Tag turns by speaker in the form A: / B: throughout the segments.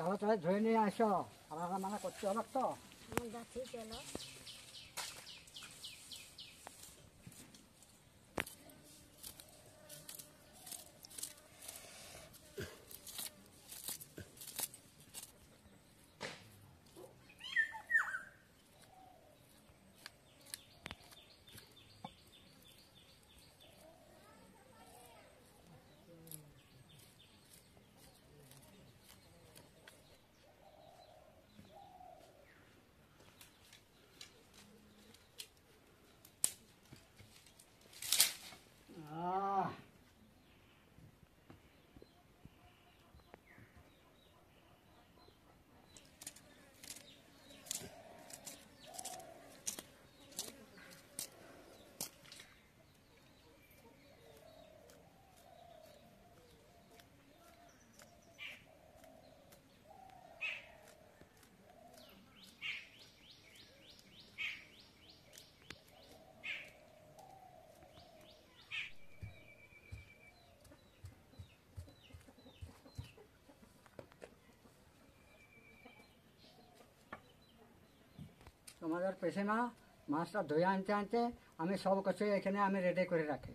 A: চলো চলো ধরে নিয়ে আসো। রান্না মানা করতে হবে তো।
B: আমার যাচ্ছি চলো
A: তোমাদের পেশে না, মাছটা ধুয়ে আনতে আনতে আমি সব কিছু এখানে আমি রেডি করে রাখি।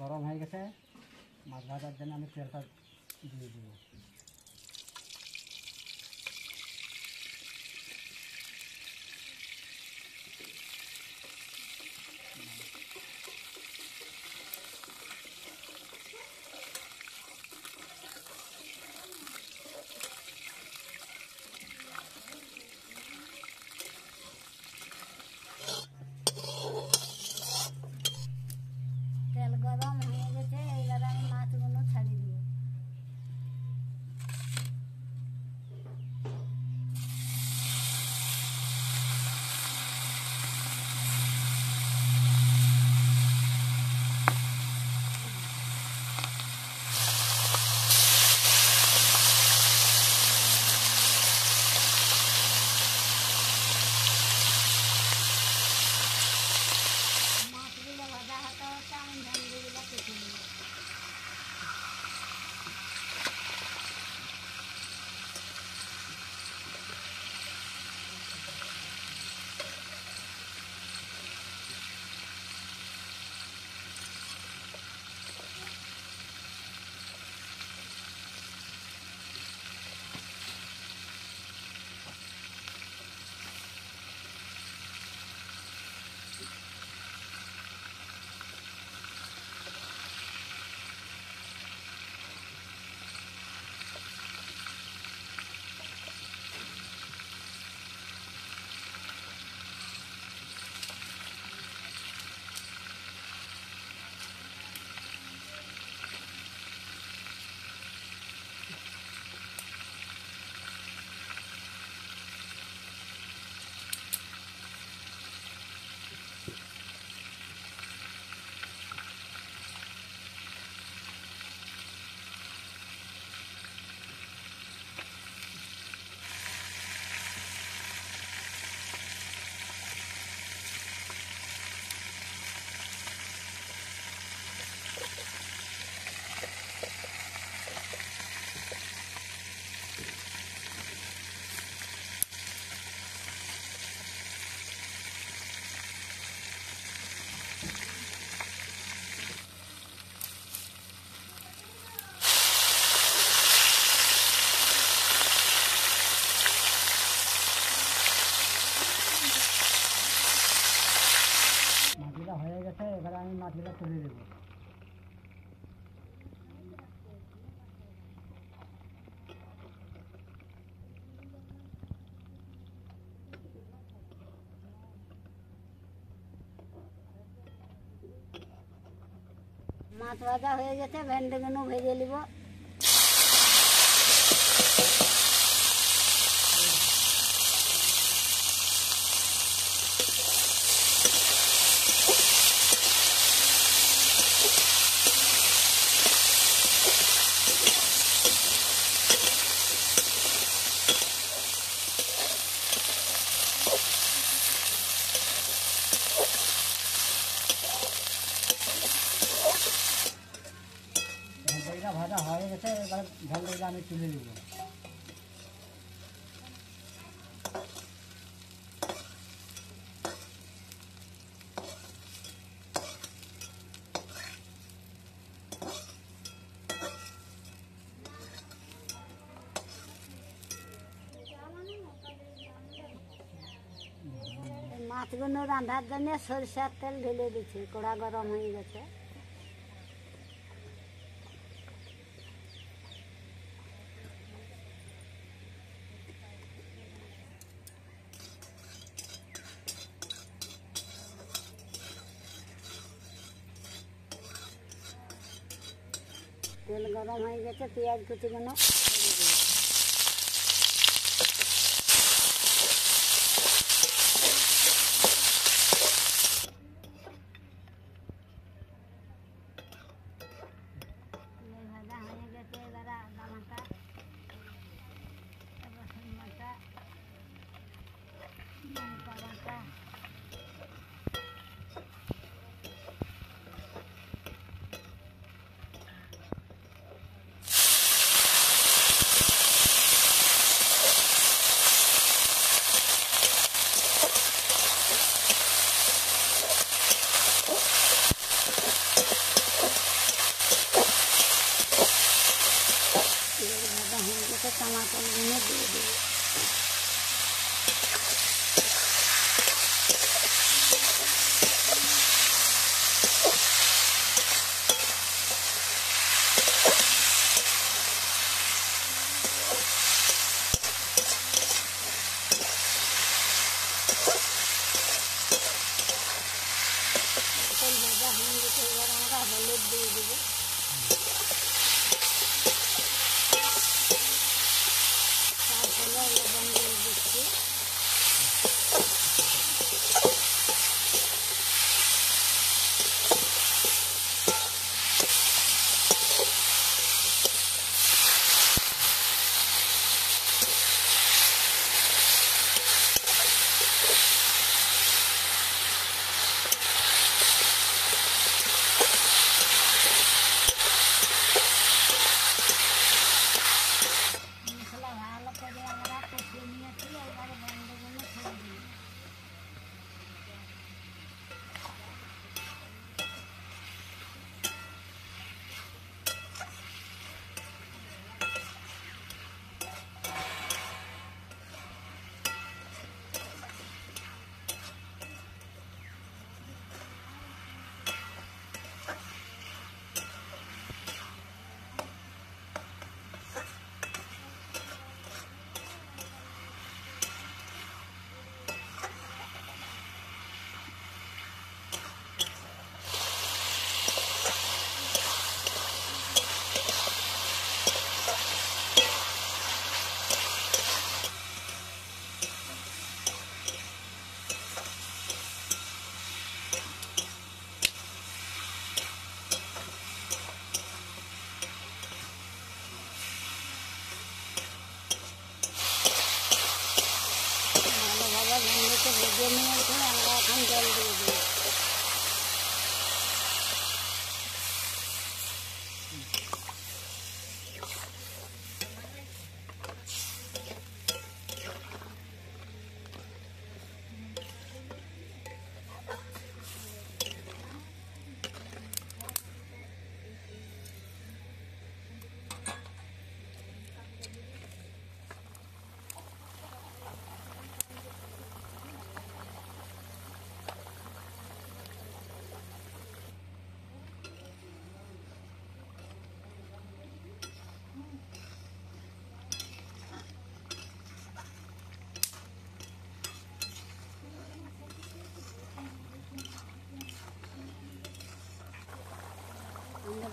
A: গরম হয়ে গেছে। মাছ ভাজার জন্য আমি তেলটা দিয়ে দিব।
B: তেল গরম হয়ে গেছে এইবার আমি মাছগুলো ছাড়ি দিব মাছ ভাজা হয়ে গেছে ভেন্ডিগুলো ভেজে নিব
A: ভেন্ডিটা ভাজা হয়ে গেছে এবার ভেন্ডিটা আমি তুলে নিব
B: এই মাছগুলো রান্ধার জন্য সরিষার তেল ঢেলে দিচ্ছি কড়া গরম হয়ে গেছে। তেল গরম হয়ে গেছে, পেঁয়াজ কুচিগুলো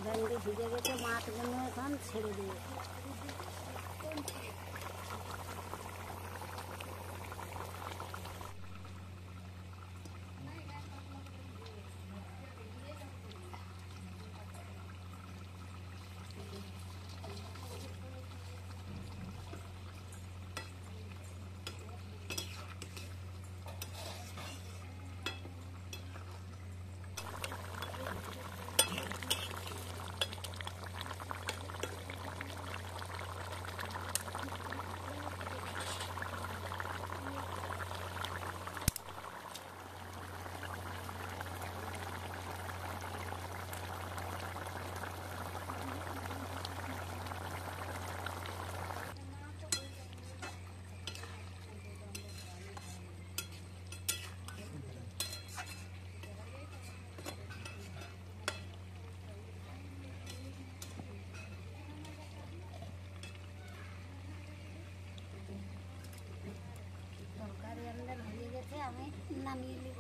B: ভিজে গেছে মাঠগুলো এখন ছেড়ে দিয়েছে। হয়ে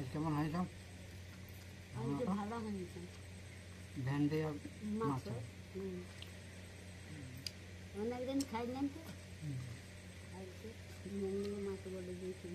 A: আজ কেমন হয়েছে
B: আজকে ভালো হয়েছে
A: ভেন্ডি আর
B: মাছ অনেকদিন খাইলেন তো আজকে ভেন্ডি মাছ বলে দিয়েছি